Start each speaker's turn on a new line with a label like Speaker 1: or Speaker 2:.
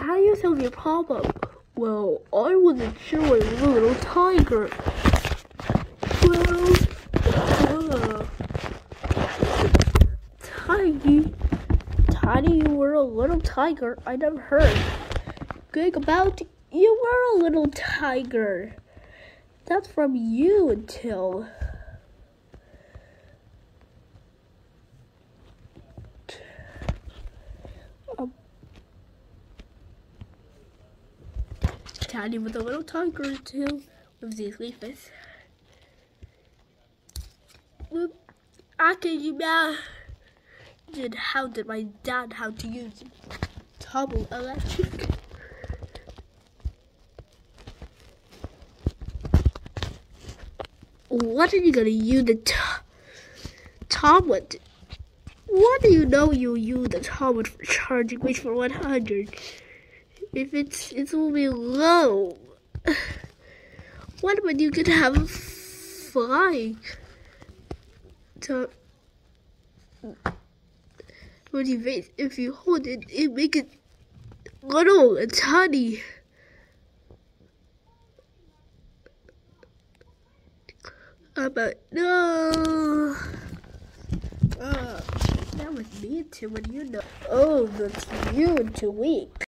Speaker 1: How do you solve your problem? Well, I wasn't sure what a little tiger. Well, uh, Tiny, Tiny, you were a little tiger. I never heard. Good about you were a little tiger. That's from you until. Tiny was a little tiger until with these. Whoop. I can imagine how did my dad how to use tumble electric. What are you gonna use the t- tablet? What do you know you use the tablet for charging which for 100? If it's it's only low. What about you could have flying? What do you face if you hold it, it make it little and tiny. But no. Uh, that was me too when you know. Oh, that's you too weak.